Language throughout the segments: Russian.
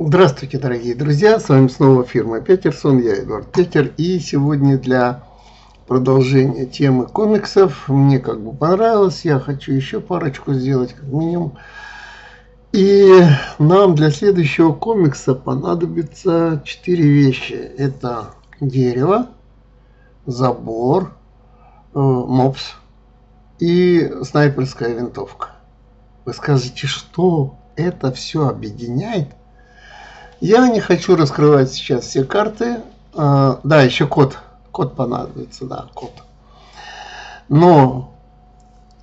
Здравствуйте, дорогие друзья! С вами снова фирма Петерсон, я Эдуард Петер. И сегодня для продолжения темы комиксов мне как бы понравилось. Я хочу еще парочку сделать, как минимум. И нам для следующего комикса понадобится четыре вещи. Это дерево, забор, э, мопс и снайперская винтовка. Вы скажете, что это все объединяет? Я не хочу раскрывать сейчас все карты. А, да, еще код. Код понадобится, да, код. Но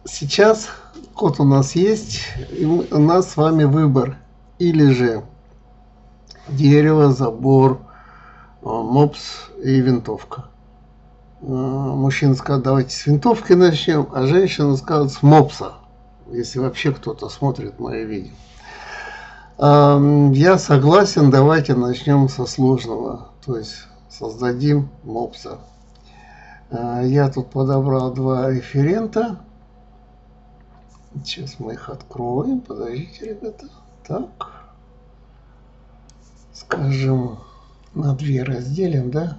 сейчас код у нас есть, и у нас с вами выбор. Или же дерево, забор, а, мопс и винтовка. А, мужчина сказал, давайте с винтовки начнем, а женщина сказала с мопса, если вообще кто-то смотрит мое видео. Я согласен, давайте начнем со сложного, то есть создадим мопса. А, я тут подобрал два референта. Сейчас мы их откроем. Подождите, ребята. Так. Скажем, на две разделим, да?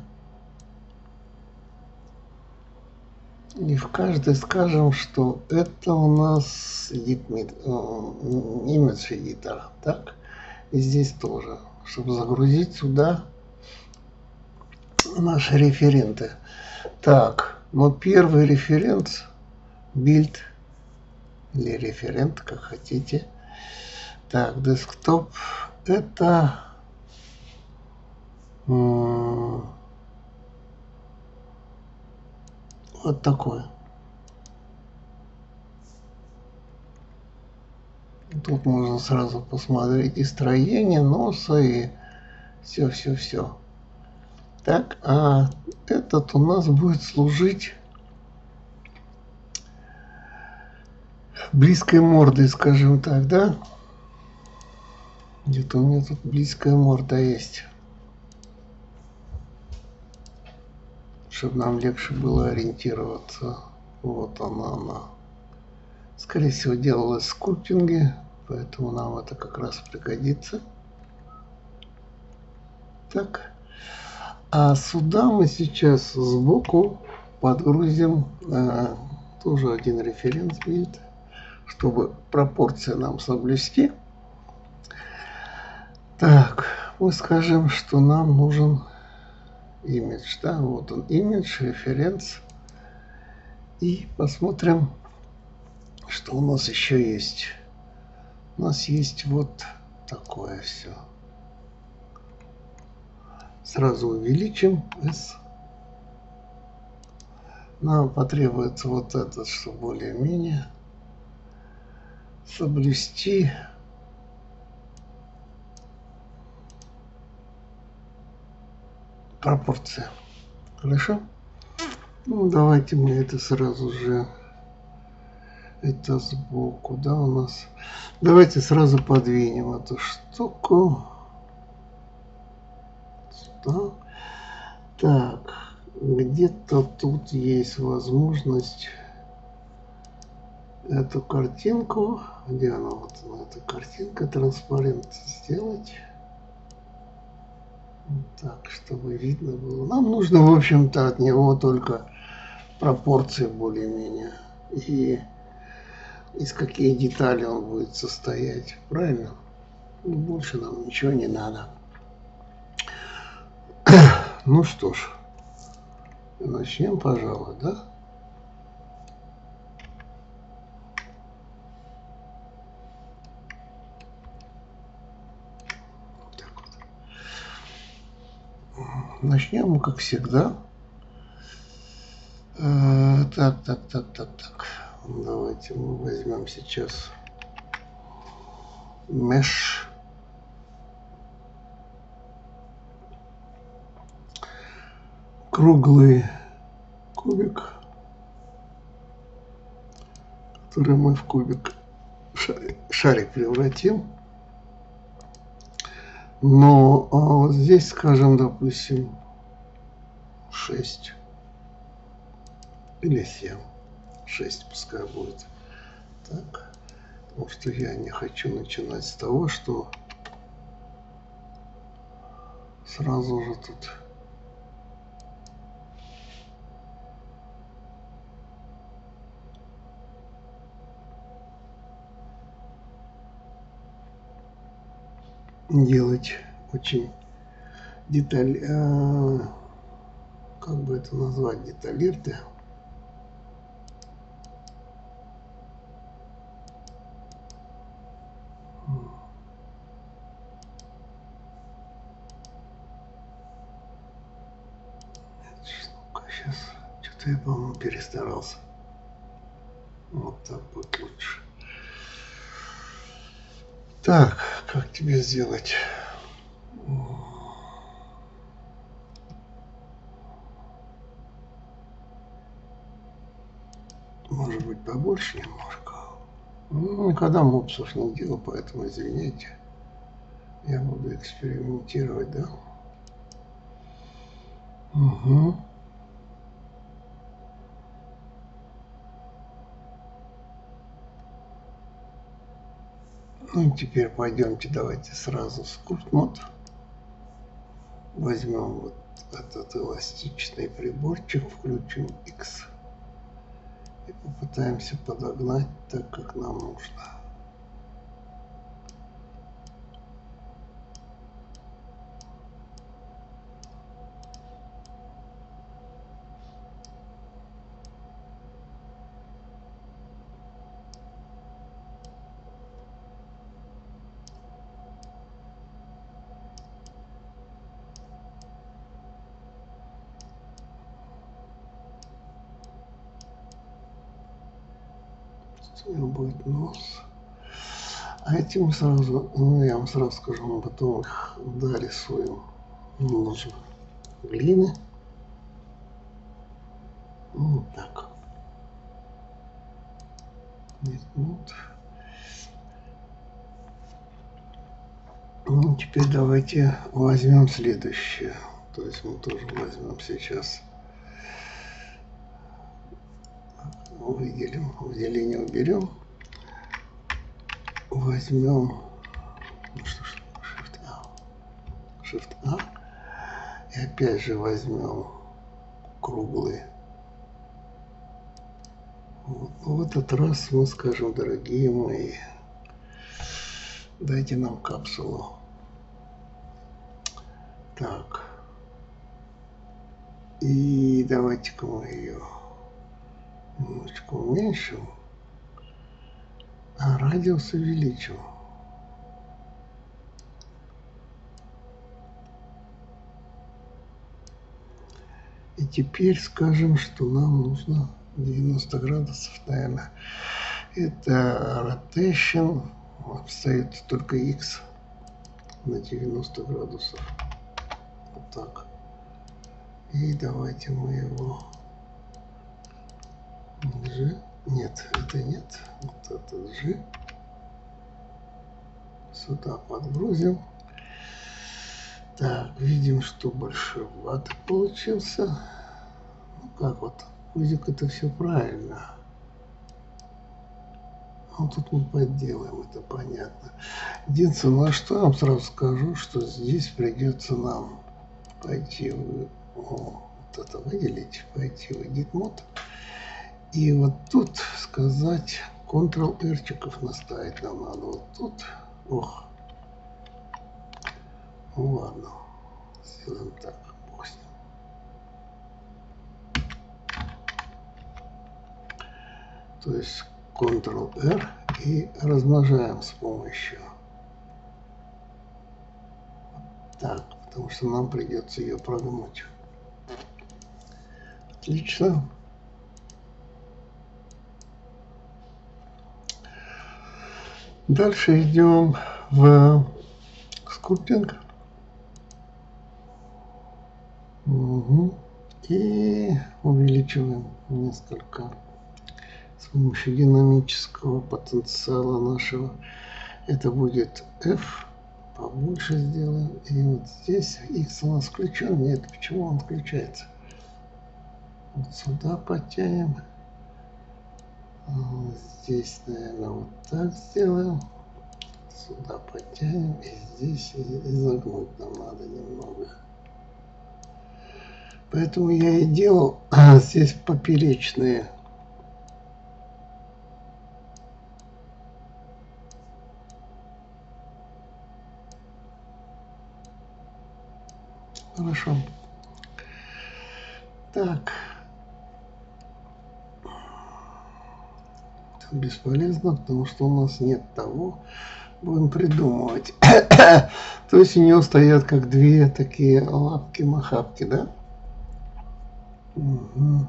И в каждой скажем, что это у нас э, image editor. Так? И здесь тоже. Чтобы загрузить сюда наши референты. Так, ну первый референт build или референт, как хотите. Так, десктоп это вот такой. Тут можно сразу посмотреть и строение носа, и все-все-все. Так, а этот у нас будет служить близкой мордой, скажем так, да? Где-то у меня тут близкая морда есть. Чтобы нам легче было ориентироваться. Вот она, она. Скорее всего, делалась в скульптинге, поэтому нам это как раз пригодится. Так. А сюда мы сейчас сбоку подгрузим э, тоже один референс будет, чтобы пропорции нам соблюсти. Так, мы скажем, что нам нужен имидж, да, вот он имидж, референс. И посмотрим, что у нас еще есть. У нас есть вот такое все. Сразу увеличим S. Нам потребуется вот этот, что более-менее соблюсти пропорция. Хорошо? Ну, давайте мы это сразу же... Это сбоку, да, у нас. Давайте сразу подвинем эту штуку. Сюда. Так, где-то тут есть возможность эту картинку, где она, вот эта картинка, транспарент сделать. Так, чтобы видно было. Нам нужно, в общем-то, от него только пропорции более-менее. И из какие детали он будет состоять. Правильно? Ну, больше нам ничего не надо. Ну что ж, начнем, пожалуй, да? Начнем мы, как всегда. Э, так, так, так, так, так. Давайте мы возьмем сейчас меш. Круглый кубик, который мы в кубик шарик превратим. Но а вот здесь, скажем, допустим, 6 или 7. 6 пускай будет. Так. Потому что я не хочу начинать с того, что сразу же тут делать очень деталь, э, как бы это назвать, деталирты. Сейчас что-то я, по-моему, перестарался. Вот так будет лучше. Так, как тебе сделать? Может быть, побольше немножко. Ну, никогда мопсов не делал, поэтому извините. Я буду экспериментировать, да? Угу. Ну и теперь пойдемте, давайте сразу скульпт мод. Возьмем вот этот эластичный приборчик, включим X и попытаемся подогнать так, как нам нужно. у него будет нос. А эти мы сразу, ну я вам сразу скажу, мы потом их дорисуем. Нужно глины. Вот так. Нет, вот. Ну, теперь давайте возьмем следующее. То есть мы тоже возьмем сейчас выделим, выделение уберем, возьмем, ну что ж, Shift A, Shift A, и опять же возьмем круглые. Вот. В этот раз мы скажем, дорогие мои, дайте нам капсулу. Так. И давайте-ка мы ее немножечко уменьшим, а радиус увеличим. И теперь скажем, что нам нужно 90 градусов, наверное. Это rotation, стоит только x на 90 градусов. Вот так. И давайте мы его G. Нет, это нет. Вот этот G. Сюда подгрузим. Так, видим, что большевато получился. Ну как вот, вроде это все правильно. Ну тут мы подделаем, это понятно. Единственное, что я вам сразу скажу, что здесь придется нам пойти в, о, вот это выделить, пойти в Edit Mode. И вот тут сказать Ctrl-R чиков наставить нам надо. Вот тут. Ох. Ну ладно. Сделаем так. Бог с ним. То есть Ctrl-R и размножаем с помощью. Так, потому что нам придется ее прогнуть. Отлично. Дальше идем в скульптинг. Угу. И увеличиваем несколько с помощью динамического потенциала нашего. Это будет F. Побольше сделаем. И вот здесь X у нас включен. Нет, почему он включается? Вот сюда потянем. Здесь, наверное, вот так сделаем. сюда подтянем и здесь изогнуть нам надо немного. Поэтому я и делал здесь поперечные Хорошо. Так. Бесполезно, потому что у нас нет того. Будем придумывать. То есть у нее стоят как две такие лапки-махапки, да? Угу.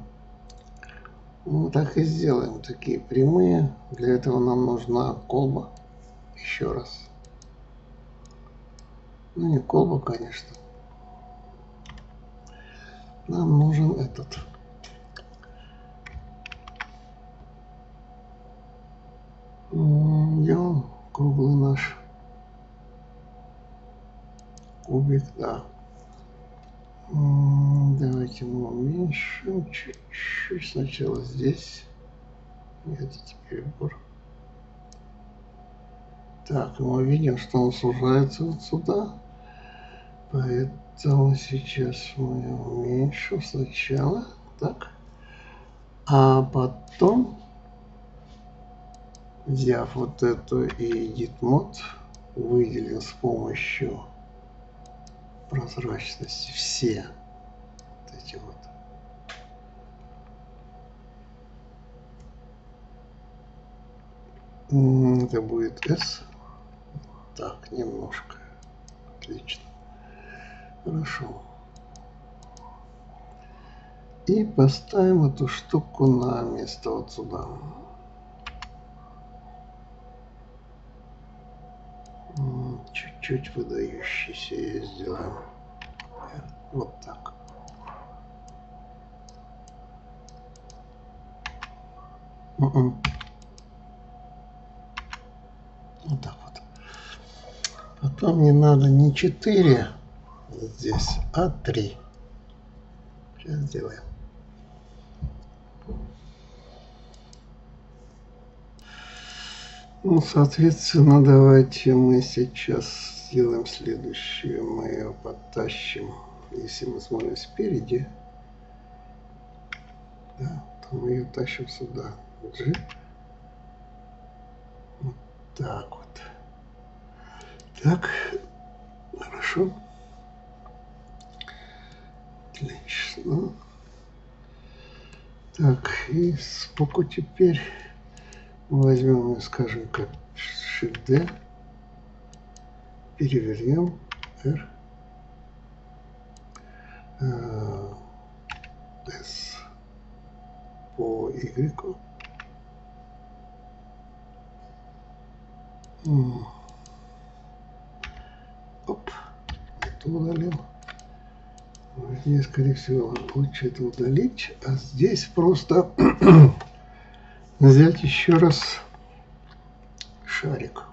Ну, так и сделаем. Такие прямые. Для этого нам нужна колба. Еще раз. Ну, не колба, конечно нам нужен этот. Делаем круглый наш кубик, да. Давайте мы уменьшим чуть-чуть сначала здесь. Видите перебор. Так, мы видим, что он сужается вот сюда. Поэтому то сейчас мы уменьшим сначала, так, а потом, взяв вот эту и edit mode, выделим с помощью прозрачности все вот эти вот это будет S. Так, немножко. Отлично. Хорошо. И поставим эту штуку на место вот сюда. Чуть-чуть выдающийся я сделаем. Вот так. Вот так вот. Потом не надо не 4 здесь А3. Сейчас сделаем. Ну, соответственно, давайте мы сейчас сделаем следующее. Мы ее подтащим, если мы смотрим спереди, да, то мы ее тащим сюда. G. Вот так вот. Так, хорошо. Отлично. Так, и сбоку теперь возьмем скажем как Shift D, перевернем R, S по Y. Оп, это удалил. Здесь, скорее всего, лучше это удалить. А здесь просто взять еще раз шарик.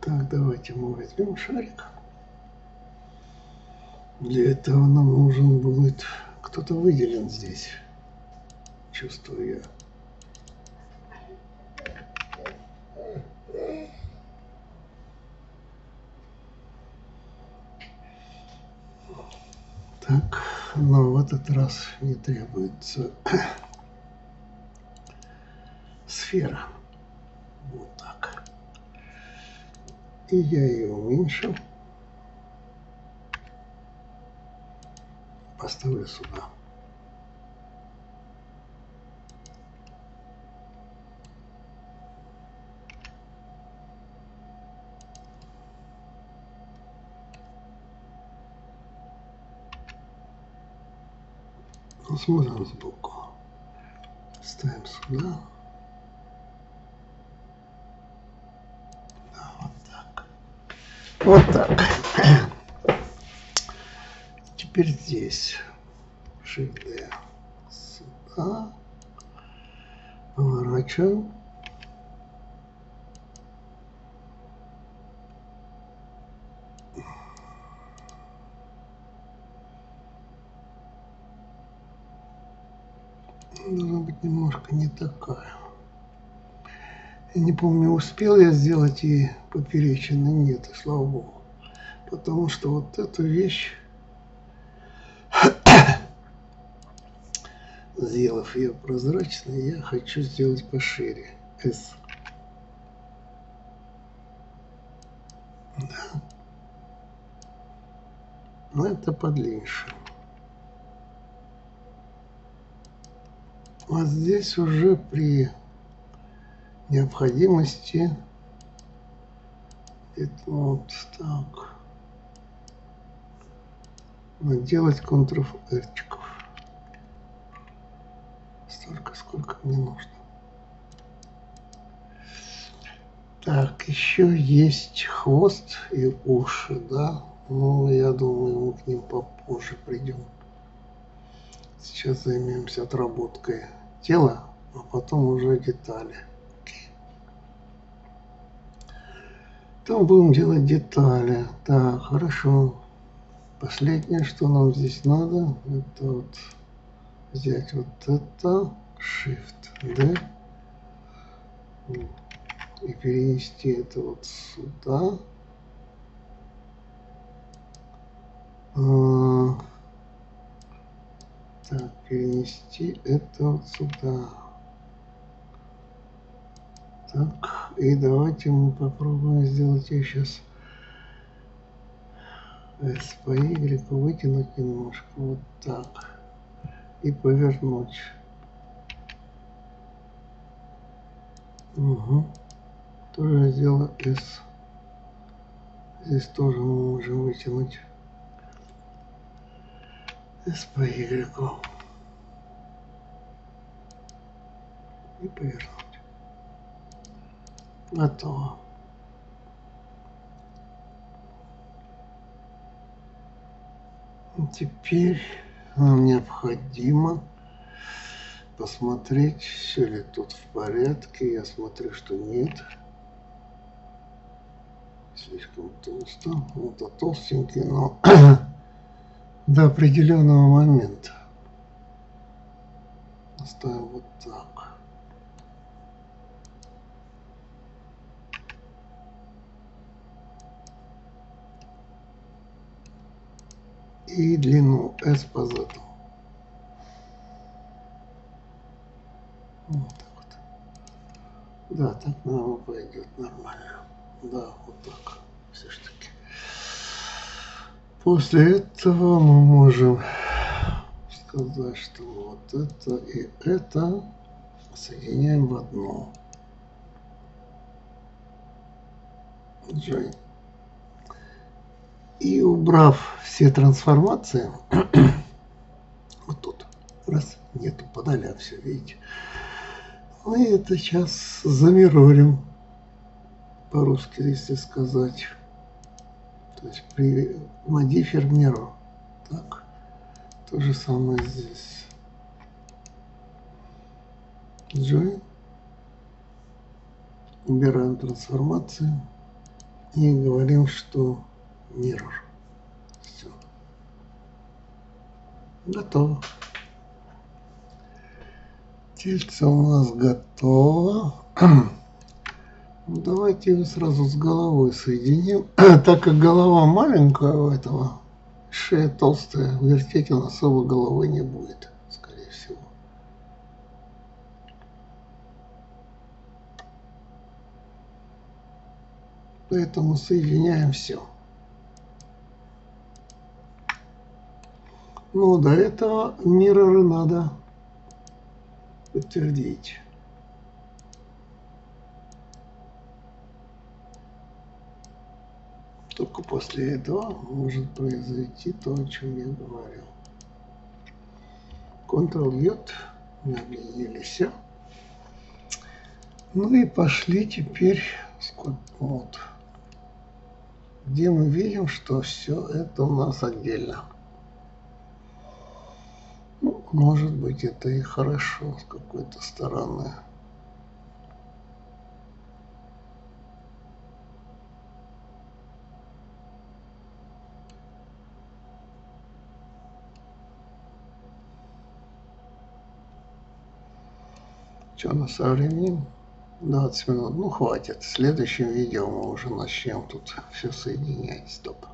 Так, давайте мы возьмем шарик. Для этого нам нужен будет кто-то выделен здесь, чувствую я. Так, но в этот раз не требуется сфера. Вот так. И я ее уменьшил. Поставлю сюда. Посмотрим сбоку. Ставим сюда. Да, вот так. Вот так. Теперь здесь. Shift D. Сюда. Поворачиваем. Так, не такая. Я не помню, успел я сделать и поперечины. Нет, и слава богу. Потому что вот эту вещь, сделав ее прозрачной, я хочу сделать пошире. S. Да. Но это подлиннее. А здесь уже при необходимости вот так. Наделать контуров эрчиков столько сколько мне нужно. Так еще есть хвост и уши да? Ну я думаю мы к ним попозже придем сейчас займемся отработкой тела а потом уже детали Там будем делать детали. Так, хорошо. Последнее, что нам здесь надо, это вот взять вот это, Shift D, и перенести это вот сюда. А, так, перенести это вот сюда. Так, и давайте мы попробуем сделать ее сейчас S по Y вытянуть немножко вот так и повернуть. Угу. Тоже сделаю S. Здесь тоже мы можем вытянуть S по Y. И повернуть. Готово. Теперь нам необходимо посмотреть, все ли тут в порядке. Я смотрю, что нет. Слишком толсто. Вот это толстенький, но до определенного момента. Оставим вот так. И длину S по Z. Вот так вот. Да, так, наверное, пойдет нормально. Да, вот так. Все-таки. После этого мы можем сказать, что вот это и это соединяем в одно. Join. И убрав все трансформации, вот тут, раз, нету, подаля все, видите. Мы это сейчас замирорим, по-русски, если сказать. То есть при модифер mirror. Так, то же самое здесь. Join. Убираем трансформацию и говорим, что Mirror. Все. Готово. Тельце у нас готово. Ну, давайте его сразу с головой соединим. так как голова маленькая у этого, шея толстая, вертеть он особо головой не будет, скорее всего. Поэтому соединяем все. Но до этого мирроры надо подтвердить. Только после этого может произойти то, о чем я говорил. Ctrl-J, нагляделись. Ну и пошли теперь вот, где мы видим, что все это у нас отдельно. Может быть, это и хорошо с какой-то стороны. Что у нас со временем? 20 минут. Ну, хватит. В следующем видео мы уже начнем тут все соединять. Стоп.